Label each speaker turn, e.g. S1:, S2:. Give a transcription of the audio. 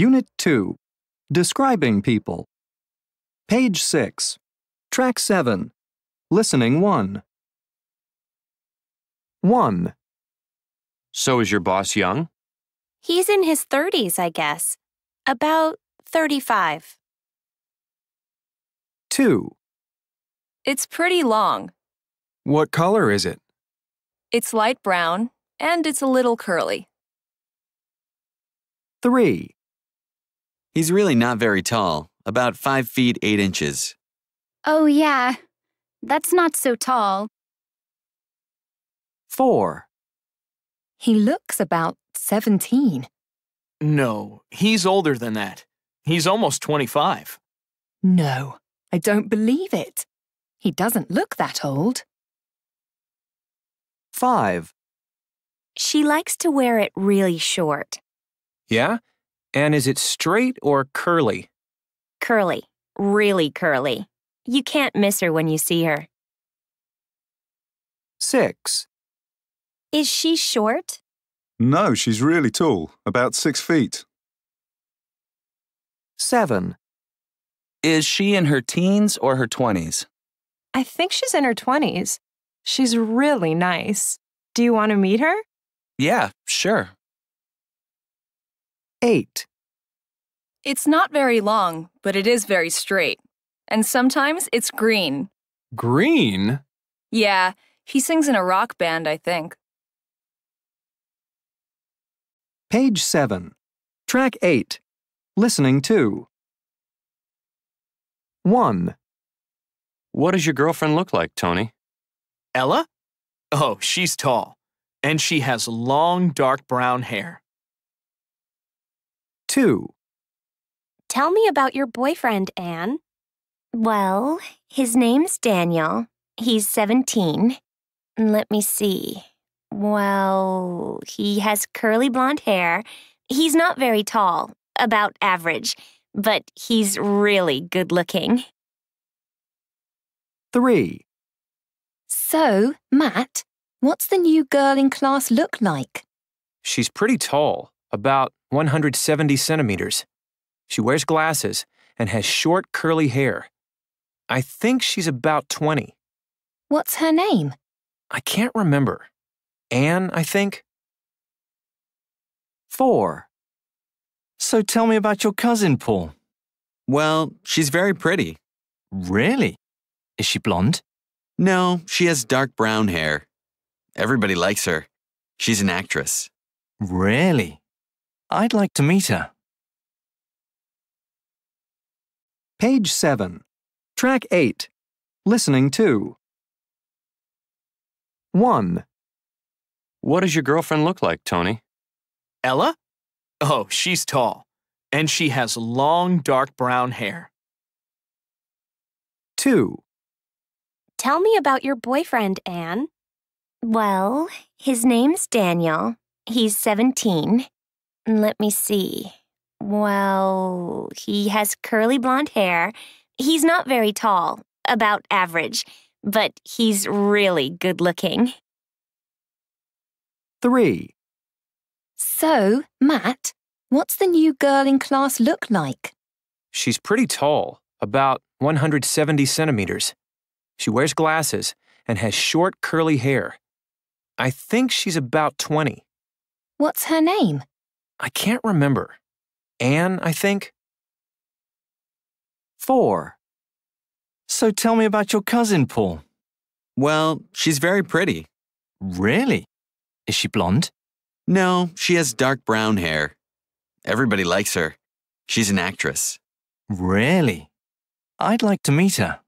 S1: Unit 2 Describing People. Page 6. Track 7. Listening 1. 1,
S2: So is your boss young?
S3: He's in his 30s, I guess. About 35.
S1: 2,
S4: It's pretty long.
S1: What color is it?
S4: It's light brown, and it's a little curly.
S1: 3,
S5: He's really not very tall, about 5 feet 8 inches.
S3: Oh, yeah. That's not so tall.
S1: 4,
S6: He looks about 17.
S7: No, he's older than that. He's almost 25.
S6: No, I don't believe it. He doesn't look that old.
S1: 5,
S3: She likes to wear it really short.
S2: Yeah? And is it straight or curly?
S3: Curly. Really curly. You can't miss her when you see her.
S1: 6,
S3: Is she short?
S8: No, she's really tall, about six feet.
S1: 7,
S9: Is she in her teens or her 20s?
S4: I think she's in her 20s. She's really nice. Do you want to meet her?
S9: Yeah, sure.
S1: 8,
S4: It's not very long, but it is very straight. And sometimes it's green.
S2: Green?
S4: Yeah, he sings in a rock band, I think.
S1: Page 7. Track 8. Listening to 1,
S2: What does your girlfriend look like, Tony?
S7: Ella? Oh, she's tall. And she has long, dark brown hair.
S1: 2,
S3: Tell me about your boyfriend, Anne. Well, his name's Daniel. He's 17. Let me see. Well, he has curly blonde hair. He's not very tall, about average, but he's really good looking.
S1: 3,
S6: So, Matt, what's the new girl in class look like?
S2: She's pretty tall, about 170 centimeters. She wears glasses and has short, curly hair. I think she's about 20.
S6: What's her name?
S2: I can't remember. Anne, I think?
S1: 4,
S10: So tell me about your cousin, Paul.
S5: Well, she's very pretty.
S10: Really? Is she blonde?
S5: No, she has dark brown hair. Everybody likes her. She's an actress.
S10: Really? I'd like to meet her.
S1: Page 7. Track 8. Listening 2. 1,
S2: What does your girlfriend look like, Tony?
S7: Ella? Oh, she's tall. And she has long, dark brown hair.
S1: 2,
S3: Tell me about your boyfriend, Anne. Well, his name's Daniel. He's 17. Mm, let me see. Well, he has curly blonde hair. He's not very tall, about average, but he's really good looking.
S1: 3,
S6: So, Matt, what's the new girl in class look like?
S2: She's pretty tall, about 170 centimeters. She wears glasses and has short, curly hair. I think she's about 20.
S6: What's her name?
S2: I can't remember. Anne, I think?
S1: 4,
S10: So tell me about your cousin, Paul.
S5: Well, she's very pretty.
S10: Really? Is she blonde?
S5: No, she has dark brown hair. Everybody likes her. She's an actress.
S10: Really? I'd like to meet her.